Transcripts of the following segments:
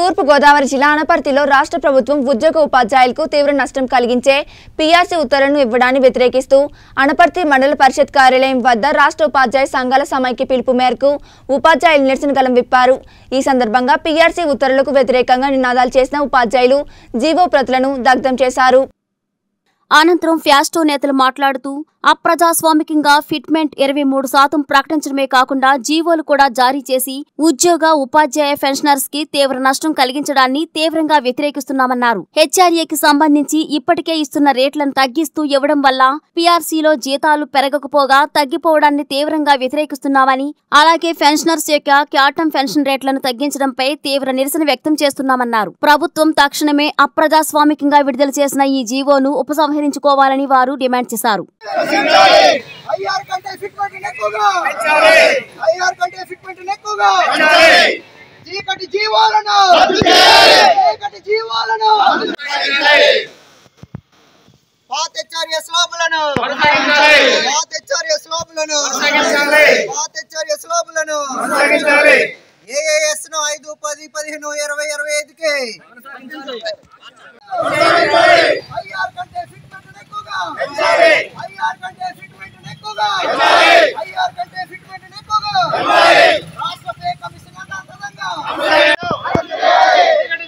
తూర్పుగోదావరి జిల్లా అనపర్తిలో రాష్ట్ర ప్రభుత్వం ఉద్యోగ ఉపాధ్యాయులకు తీవ్ర నష్టం కలిగించే పీఆర్సీ ఉత్తర్వులను ఇవ్వడాన్ని వ్యతిరేకిస్తూ అనపర్తి మండల పరిషత్ కార్యాలయం వద్ద రాష్ట్ర ఉపాధ్యాయ సంఘాల సమైక్య పిలుపు మేరకు ఉపాధ్యాయులు నిరసన గలం విప్పారు. ఈ సందర్భంగా పీఆర్సీ ఉత్తర్వులకు వ్యతిరేకంగా నినాదాలు చేసిన ఉపాధ్యాయులు జీవో ప్రతులను దగ్ధం చేశారు. అనంతరం ఫ్యాస్టో నేతలు మాట్లాడుతూ అప్రజాస్వామికంగా ఫిట్మెంట్ ఇరవై మూడు శాతం ప్రకటించడమే కాకుండా జీవోలు కూడా జారీ చేసి ఉద్యోగ ఉపాధ్యాయ పెన్షనర్స్కి తీవ్ర నష్టం కలిగించడాన్ని తీవ్రంగా వ్యతిరేకిస్తున్నామన్నారు. హెచ్ఆర్ఏకి సంబంధించి ఇప్పటికే ఇస్తున్న రేట్లను తగ్గిస్తూ ఇవ్వడం వల్ల పీఆర్సీలో జీతాలు పెరగకపోగా తగ్గిపోవడాన్ని తీవ్రంగా వ్యతిరేకిస్తున్నామని అలాగే పెన్షనర్స్ యొక్క క్యాటం పెన్షన్ రేట్లను తగ్గించడంపై తీవ్ర నిరసన వ్యక్తం చేస్తున్నామన్నారు. ప్రభుత్వం తక్షణమే అప్రజాస్వామికంగా విడుదల చేసిన ఈ జీవోను ఉపసంహరించుకోవాలని వారు డిమాండ్ చేశారు. ఎక్కువగా. పాత పాత పాత ను ఐదు పది పదిహేను ఇరవై ఇరవై ఐదుకి.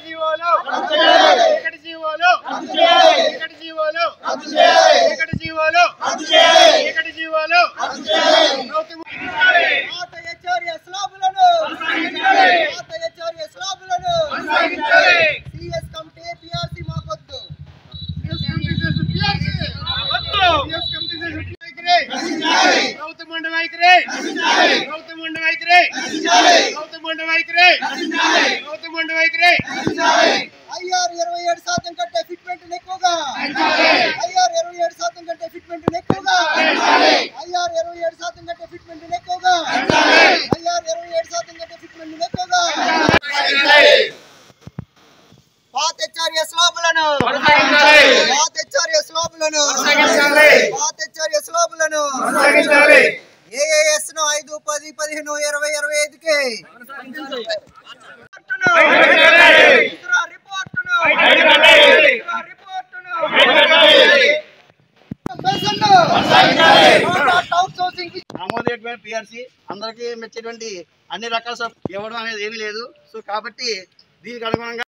జీవోలు! చీకటి జీవోలు చీకటి జీవోలు చీకటి జీవోలు చీకటి జీవోలు గౌతమ్ పాత హెచ్ఆర్ఏ స్లాబులను పాత హెచ్ఆర్ఏ స్లాబులను సిఎస్ కమిటీ పిఆర్సీ మాకొద్దు గౌతమ్ మండ వైఖరి గౌతమ్ మండ వైఖరి గౌతమ్ మండ వైఖరి గౌతమ్ మండ వైఖరి ఐఆర్ ఇరవై ఏడు శాతం కంటే ఫిట్మెంట్ ఎక్కువగా! ఐఆర్ ఇరవై ఏడు శాతం కంటే ఫిట్మెంట్ ఎక్కువగా! ఐఆర్ ఇరవై ఏడు శాతం కంటే ఫిట్మెంట్ ఎక్కువగా! ఐఆర్ ఇరవై ఏడు శాతం కంటే ఎక్కువగా! పాత స్లాబులను పాత హెచ్ఆర్ఏ స్లాబులను పాత హెచ్ఆర్ఏ స్లాబులను ఏఏఎస్ను ఐదు పది పదిహేను ఇరవై ఇరవై ఐదుకి. ఇతర ఆమోదయోగ్యమైన అందరికీ మెచ్చేటువంటి అన్ని రకాల ఇవ్వడం అనేది ఏమీ లేదు. సో కాబట్టి దీనికి అనుగుణంగా